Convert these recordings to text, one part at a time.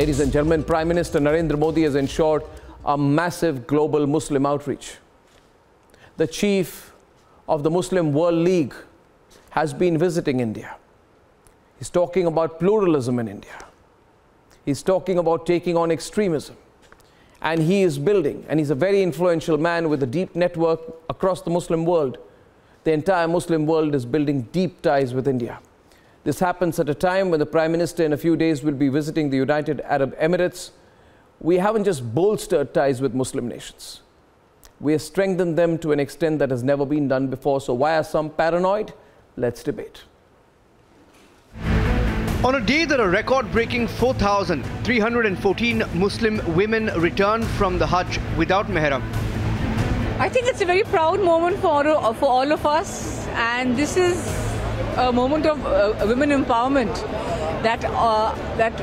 Ladies and gentlemen, Prime Minister Narendra Modi has ensured a massive global Muslim outreach. The chief of the Muslim World League has been visiting India. He's talking about pluralism in India. He's talking about taking on extremism. And he is building, and he's a very influential man with a deep network across the Muslim world. The entire Muslim world is building deep ties with India. This happens at a time when the Prime Minister in a few days will be visiting the United Arab Emirates. We haven't just bolstered ties with Muslim nations. We have strengthened them to an extent that has never been done before. So why are some paranoid? Let's debate. On a day that a record-breaking 4,314 Muslim women returned from the Hajj without Mehram. I think it's a very proud moment for, for all of us and this is a moment of uh, women empowerment that uh, that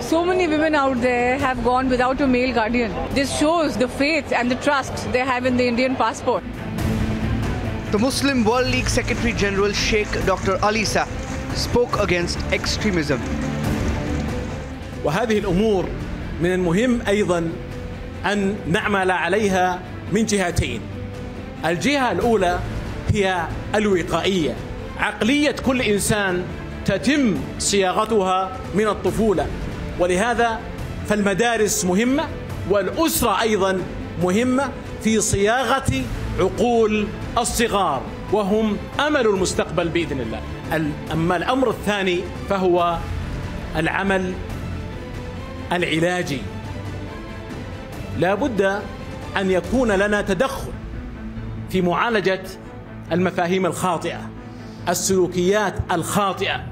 so many women out there have gone without a male guardian. This shows the faith and the trust they have in the Indian passport. The Muslim World League Secretary General Sheikh Dr. Al-Issa spoke against extremism. وهذه الامور من المهم ايضا ان نعمل عليها من جهتين. الجهة الاولى هي الوقائيه عقلية كل إنسان تتم صياغتها من الطفولة. ولهذا فالمدارس مهمة والأسرة أيضا مهمة في صياغة عقول الصغار وهم أمل المستقبل بإذن الله. أما الأمر الثاني فهو العمل العلاجي. لا بد أن يكون لنا تدخل في معالجة المفاهيم الخاطئة. السلوكيات الخاطئة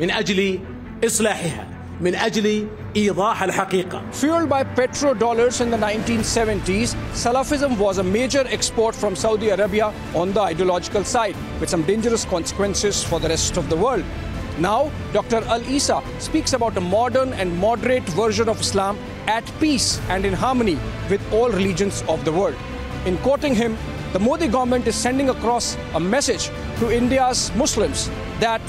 من أجل إصلاحها من أجل إيضاح الحقيقة Fueled by petrodollars in the 1970s, Salafism was a major export from Saudi Arabia on the ideological side, with some dangerous consequences for the rest of the world. Now, Dr. Al-Issa speaks about a modern and moderate version of Islam at peace and in harmony with all religions of the world. In quoting him, the Modi government is sending across a message to India's Muslims that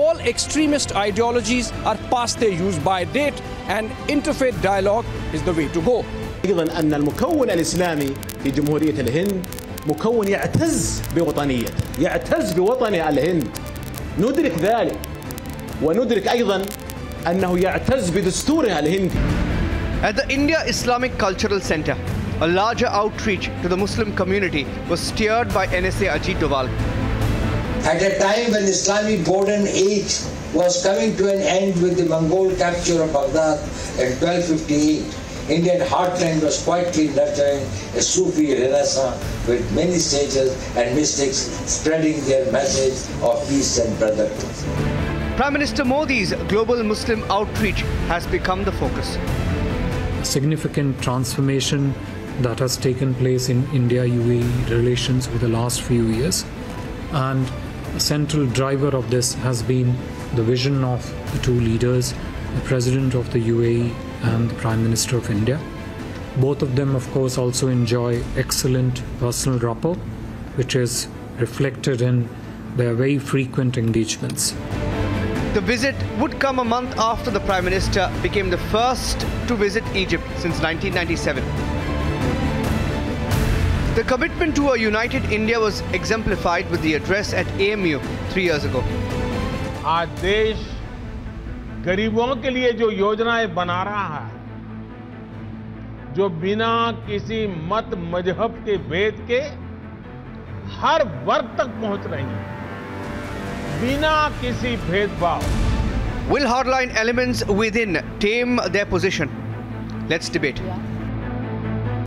all extremist ideologies are past their use by date and interfaith dialogue is the way to go. ايضا ان المكون الاسلامي في جمهوريه الهند مكون يعتز بوطنيته، يعتز بوطنه الهند. ندرك ذلك وندرك ايضا انه يعتز بدستورها الهندي. At the India Islamic Cultural Center, a larger outreach to the Muslim community was steered by NSA Ajit Doval. At a time when Islamic golden age was coming to an end with the Mongol capture of Baghdad in 1258, Indian heartland was quietly nurturing a Sufi renaissance with many sages and mystics spreading their message of peace and brotherhood. Prime Minister Modi's global Muslim outreach has become the focus. Significant transformation that has taken place in India UAE relations over the last few years. And a central driver of this has been the vision of the two leaders, the President of the UAE and the Prime Minister of India. Both of them, of course, also enjoy excellent personal rapport, which is reflected in their very frequent engagements. The visit would come a month after the Prime Minister became the first to visit Egypt since 1997. The commitment to a united India was exemplified with the address at AMU three years ago. आज देश गरीबों के लिए जो योजनाएँ बना रहा है जो बिना किसी मत मज़हब के भेद के हर वर्ग तक पहुँच रही है बिना किसी भेदभाव Will hardline elements within tame their position? Let's debate.